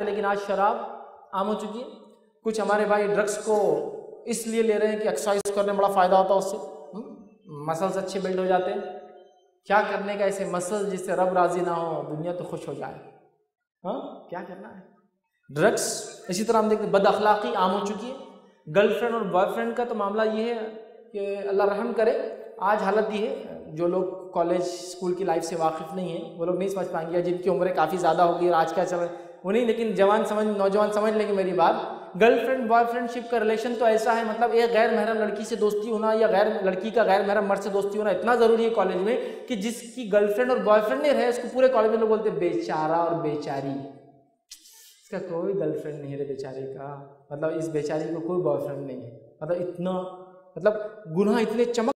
लेकिन आज शराब आम हो चुकी है। कुछ हमारे भाई ड्रग्स को इसलिए ले रहे हैं कि एक्सरसाइज करने में बड़ा फ़ायदा होता है उससे। मसल्स अच्छे बिल्ड हो जाते हैं। क्या करने का ऐसे मसल जिससे रब राज़ी ना हो, दुनिया तो खुश हो जाए। हाँ? क्या करना है? ड्रग्स इसी तरह हम देखते बद अखलाक़ी आम हो चुकी है। गर्लफ्रेंड और बॉयफ्रेंड का तो मामला ये है कि अल्लाह रहम करे, आज हालत ये है, जो लोग कॉलेज स्कूल की लाइफ से वाकिफ़ नहीं है, वो लोग नहीं समझ पाएँगे जिनकी उम्रें काफ़ी ज़्यादा होगी और आज क्या चल रहा है। नहीं, लेकिन जवान समझ, नौजवान समझ लेंगे मेरी बात। गर्लफ्रेंड बॉयफ्रेंडशिप का रिलेशन तो ऐसा है मतलब एक गैर महरम लड़की से दोस्ती होना या गैर लड़की का गैर महरम मर्द से दोस्ती होना इतना ज़रूरी है कॉलेज में कि जिसकी गर्लफ्रेंड और बॉयफ्रेंड नहीं रहे, उसको पूरे कॉलेज में लोग बोलते बेचारा और बेचारी। इसका कोई गर्लफ्रेंड नहीं है बेचारे का। मतलब इस बेचारी को कोई बॉयफ्रेंड नहीं है। मतलब इतना मतलब गुनाह इतने चमक